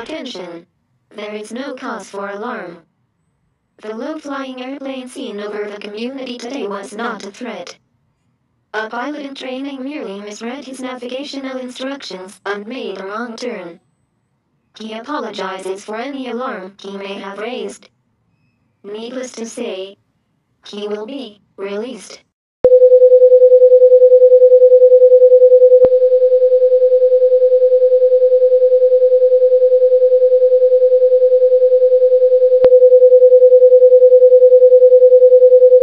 Attention, there is no cause for alarm. The low-flying airplane seen over the community today was not a threat. A pilot in training merely misread his navigational instructions and made a wrong turn. He apologizes for any alarm he may have raised. Needless to say, he will be released.